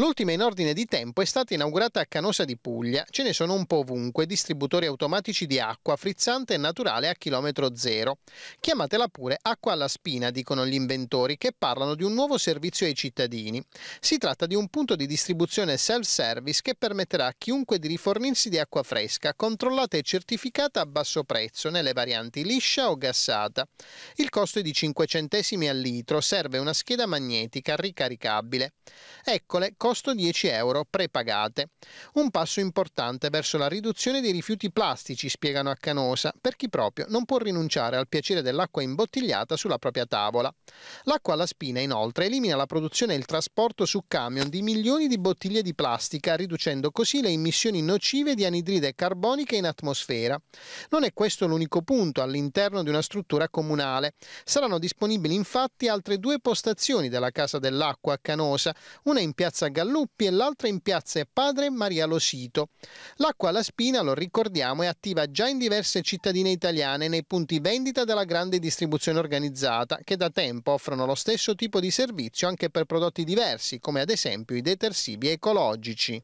L'ultima in ordine di tempo è stata inaugurata a Canosa di Puglia. Ce ne sono un po' ovunque, distributori automatici di acqua frizzante e naturale a chilometro zero. Chiamatela pure acqua alla spina, dicono gli inventori, che parlano di un nuovo servizio ai cittadini. Si tratta di un punto di distribuzione self-service che permetterà a chiunque di rifornirsi di acqua fresca, controllata e certificata a basso prezzo, nelle varianti liscia o gassata. Il costo è di 5 centesimi al litro, serve una scheda magnetica ricaricabile. Eccole, costo 10 euro prepagate. Un passo importante verso la riduzione dei rifiuti plastici, spiegano a Canosa, per chi proprio non può rinunciare al piacere dell'acqua imbottigliata sulla propria tavola. L'acqua alla spina, inoltre, elimina la produzione e il trasporto su camion di milioni di bottiglie di plastica, riducendo così le emissioni nocive di anidride carbonica in atmosfera. Non è questo l'unico punto all'interno di una struttura comunale. Saranno disponibili infatti altre due postazioni della Casa dell'Acqua a Canosa, una in piazza Galluppi e l'altra in piazza Padre Maria Losito. L'acqua alla spina, lo ricordiamo, è attiva già in diverse cittadine italiane nei punti vendita della grande distribuzione organizzata, che da tempo offrono lo stesso tipo di servizio anche per prodotti diversi, come ad esempio i detersivi ecologici.